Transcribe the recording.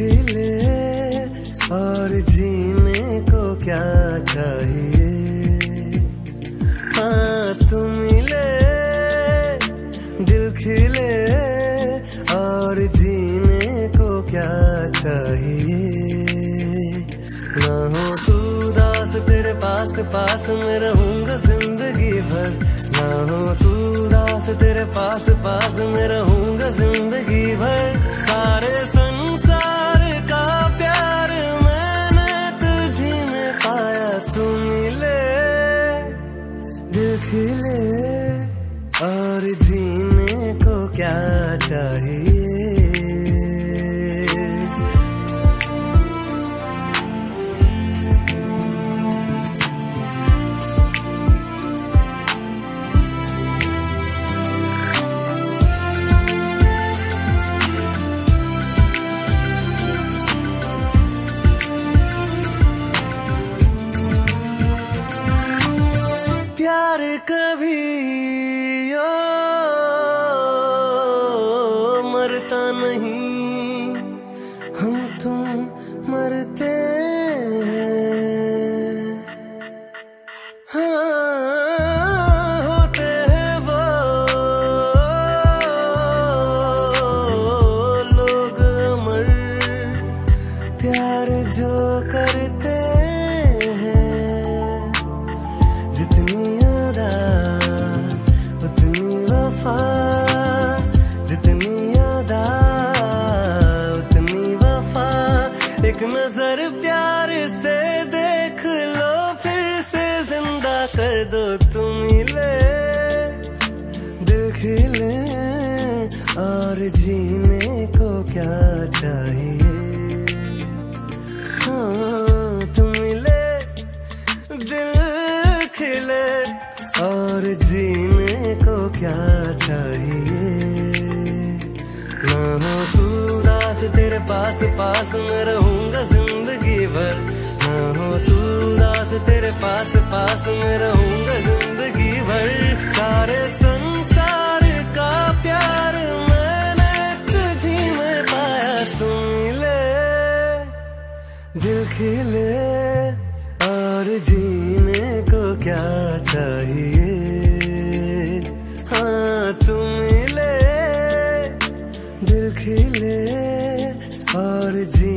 खिले और जीने को क्या चाहिए? हाँ तुम मिले, दिल खिले और जीने को क्या चाहिए? ना हो तू दास तेरे पास पास में रहूँगा ज़िंदगी भर। ना हो तू दास तेरे पास पास में रहूँगा ज़िंदगी खिले और जीने को क्या चाहिए? प्यार कभी ओ, मरता नहीं। एक नज़र प्यार से देख लो, फिर से ज़िंदा कर दो तुम मिले दिल खिले और जीने को क्या चाहिए। हाँ तुम मिले दिल खिले और जीने को क्या चाहिए। ना हो तू दास तेरे पास पास में रहूँगा पास में रहूँगा ज़िंदगी भर। सारे संसार का प्यार मैंने तुझी में पाया तू मिले, दिल खिले, और जीने को क्या चाहिए? हाँ तुम मिले, दिल खिले, और जी